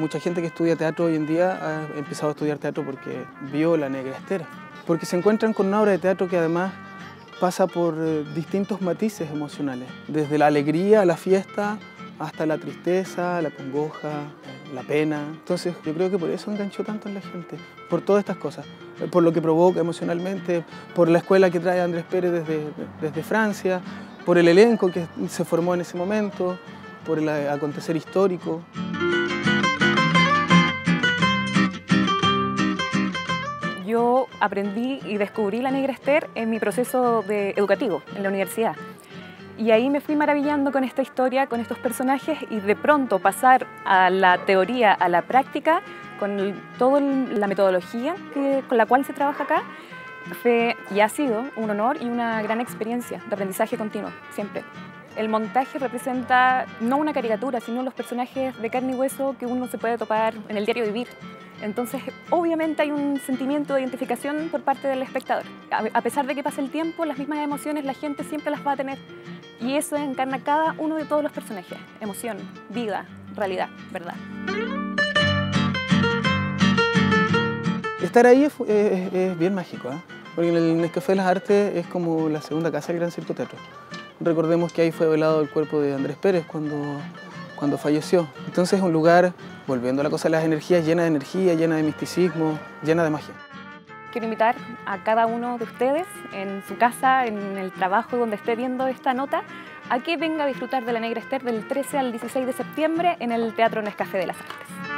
Mucha gente que estudia teatro hoy en día ha empezado a estudiar teatro porque vio La Negra Estera, porque se encuentran con una obra de teatro que además pasa por eh, distintos matices emocionales, desde la alegría, la fiesta, hasta la tristeza, la congoja, la pena. Entonces yo creo que por eso enganchó tanto en la gente, por todas estas cosas, por lo que provoca emocionalmente, por la escuela que trae Andrés Pérez desde, desde Francia, por el elenco que se formó en ese momento, por el acontecer histórico. Yo aprendí y descubrí la Negra Esther en mi proceso de educativo en la universidad. Y ahí me fui maravillando con esta historia, con estos personajes y de pronto pasar a la teoría, a la práctica, con toda la metodología con la cual se trabaja acá, fue y ha sido un honor y una gran experiencia de aprendizaje continuo, siempre. El montaje representa no una caricatura, sino los personajes de carne y hueso que uno se puede topar en el diario vivir. Entonces, obviamente hay un sentimiento de identificación por parte del espectador. A pesar de que pase el tiempo, las mismas emociones la gente siempre las va a tener. Y eso encarna cada uno de todos los personajes. Emoción, vida, realidad, verdad. Estar ahí es, bien mágico, ¿eh? porque en el Nescafé de las Artes es como la segunda casa del Gran Circo Teatro. Recordemos que ahí fue velado el cuerpo de Andrés Pérez cuando, cuando falleció. Entonces es un lugar, volviendo a la cosa de las energías, llena de energía, llena de misticismo, llena de magia. Quiero invitar a cada uno de ustedes en su casa, en el trabajo donde esté viendo esta nota, a que venga a disfrutar de la Negra Esther del 13 al 16 de septiembre en el Teatro Nescafé de las Artes.